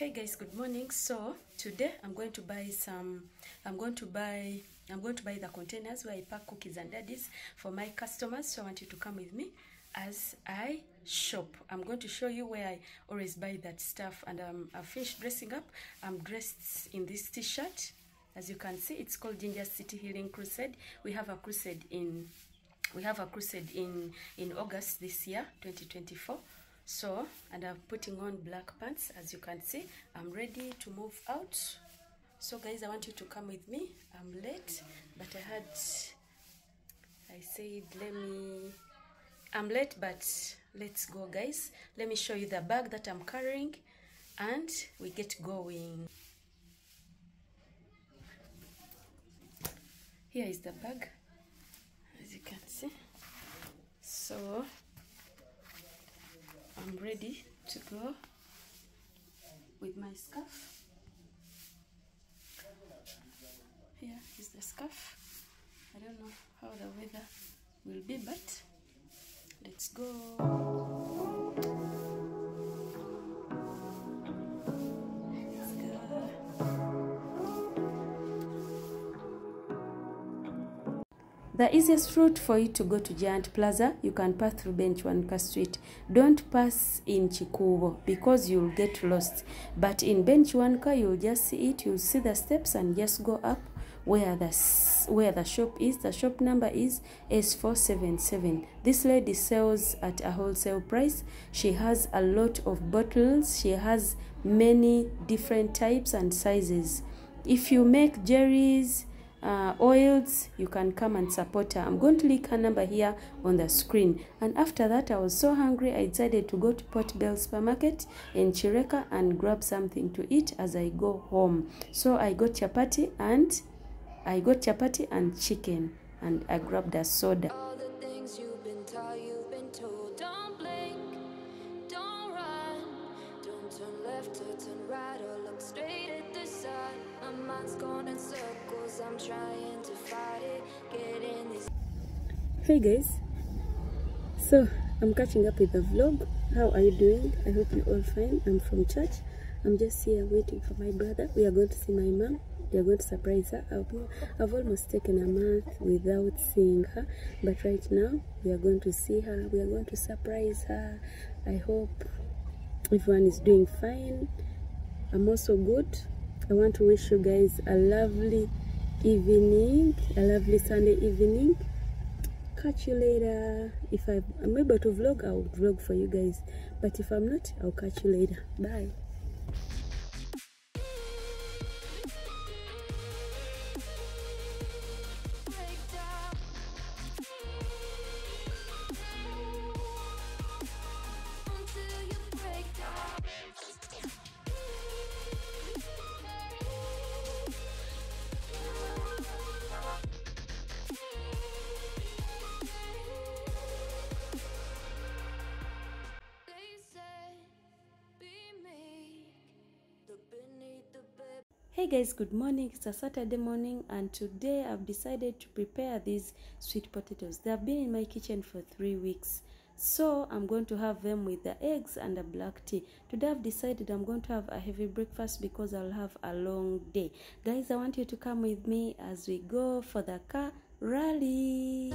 hey guys good morning. So today i'm going to buy some i'm going to buy i'm going to buy the containers where i pack cookies and daddies for my customers. So i want you to come with me as i shop. I'm going to show you where i always buy that stuff. And um, i've finished dressing up. I'm dressed in this t-shirt. As you can see it's called Jinja city healing crusade. We have a crusade in we have a crusade in in august this year 2024 so and i'm putting on black pants as you can see. I'm ready to move out. So guys i want you to come with me. I'm late but i had i said let me i'm late but let's go guys. Let me show you the bag that i'm carrying and we get going. Here is the bag as you can see. So I'm ready to go with my scarf. Here is the scarf. I don't know how the weather will be, but let's go. The easiest route for you to go to Giant Plaza, you can pass through Bench Benchwanka Street. Don't pass in Chikubo because you'll get lost. But in Bench Benchwanka, you'll just see it, you'll see the steps and just go up where the where the shop is. The shop number is S477. This lady sells at a wholesale price. She has a lot of bottles. She has many different types and sizes. If you make jellies, uh, oils, you can come and support her. I'm going to link her number here on the screen. And after that, I was so hungry, I decided to go to Port Bell Supermarket in Chireka and grab something to eat as I go home. So I got chapati and I got chapati and chicken, and I grabbed a soda. Hey guys, so I'm catching up with the vlog. How are you doing? I hope you're all fine. I'm from church. I'm just here waiting for my brother. We are going to see my mom. We are going to surprise her. I've, I've almost taken a month without seeing her, but right now we are going to see her. We are going to surprise her. I hope everyone is doing fine. I'm also good. I want to wish you guys a lovely evening, a lovely Sunday evening. Catch you later. If i'm able to vlog i'll vlog for you guys. But if i'm not i'll catch you later. Bye hey guys good morning. It's a saturday morning and today i've decided to prepare these sweet potatoes. They have been in my kitchen for three weeks. So i'm going to have them with the eggs and a black tea. Today i've decided i'm going to have a heavy breakfast because i'll have a long day. Guys i want you to come with me as we go for the car rally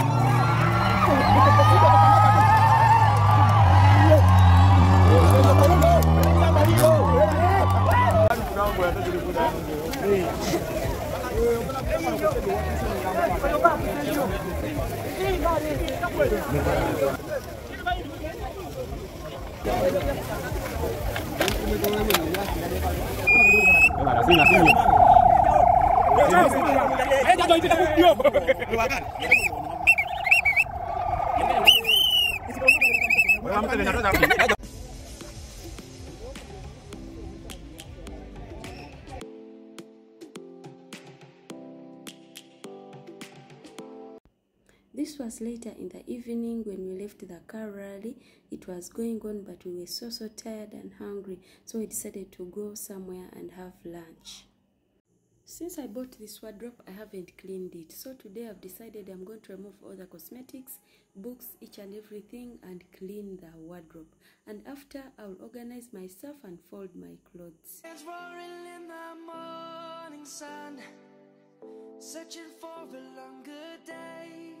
to me later in the evening when we left the car rally. It was going on, but we were so so tired and hungry, so we decided to go somewhere and have lunch. Since I bought this wardrobe, I haven't cleaned it. So today I've decided I'm going to remove all the cosmetics, books, each and everything, and clean the wardrobe. And after, I'll organize myself and fold my clothes. It's roaring in the morning sun, searching for a longer day.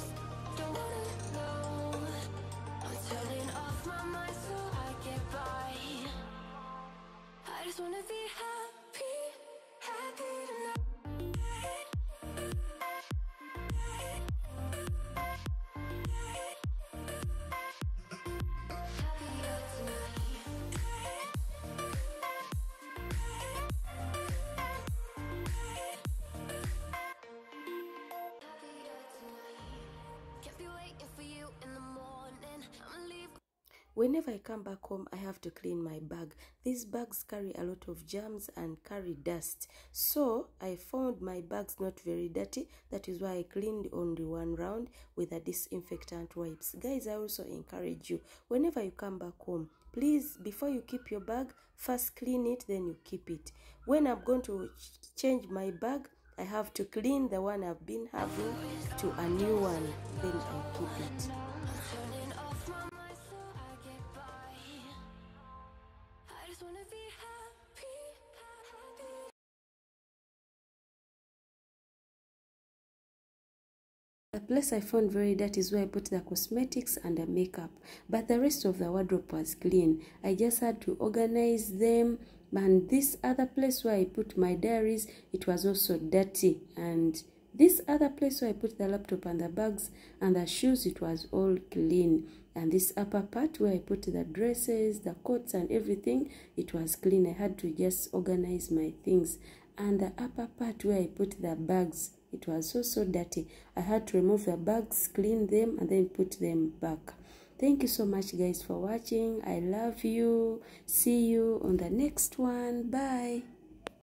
Whenever I come back home, I have to clean my bag. These bags carry a lot of germs and carry dust. So I found my bags not very dirty. That is why I cleaned only one round with a disinfectant wipes. Guys, I also encourage you whenever you come back home, please before you keep your bag, first clean it, then you keep it. When I'm going to ch- change my bag, I have to clean the one I've been having to a new one, then I keep it. The place I found very dirty is where I put the cosmetics and the makeup, but the rest of the wardrobe was clean. I just had to organize them. And this other place where I put my diaries, it was also dirty. And this other place where I put the laptop and the bags and the shoes, it was all clean. And this upper part where I put the dresses, the coats, and everything, it was clean. I had to just organize my things. And the upper part where I put the bags, it was so so dirty. I had to remove the bags, clean them, and then put them back. Thank you so much, guys, for watching. I love you. See you on the next one. Bye.